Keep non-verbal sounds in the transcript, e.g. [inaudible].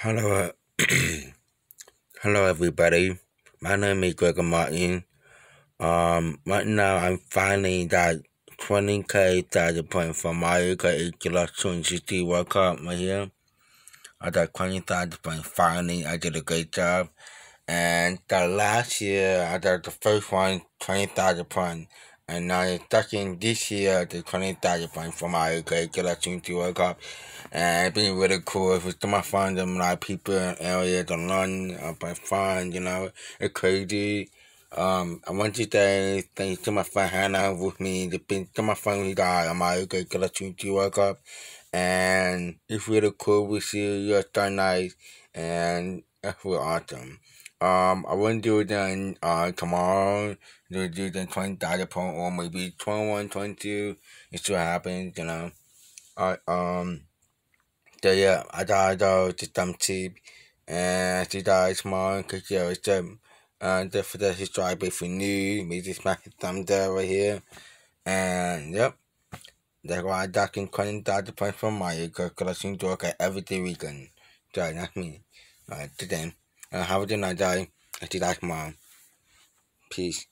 Hello, uh, [clears throat] hello everybody. My name is Gregory Martin. Um, right now I'm finding that 20k data point from my Killer 260 World Cup right here. I got 20,000 point finally. I did a great job. And the last year I got the first one 20,000 point. And it's second this year the 20,000 point from my Killer 260 World Cup and it's been really cool. If it's my fun, them like people in area to learn about fun, you know, it's crazy. Um, I want to say thanks to my friend Hannah with me, the been to my friend got on my okay opportunity World Cup, and it's really cool. We see you so nice, and that's really awesome. Um, I to do it then uh tomorrow. Do do then twenty dollar point or maybe 21, 22. It's what happens, you know. I um. So yeah, ada ada sistem chip and tidak semua kerja macam and uh, for the subscribe if you're new, maybe smack the thumb there right here. And yep. That's why I can content the point from my collection to okay everything we can try not me. Alright, to them. Uh, have a good night, die. I see that mom. Peace.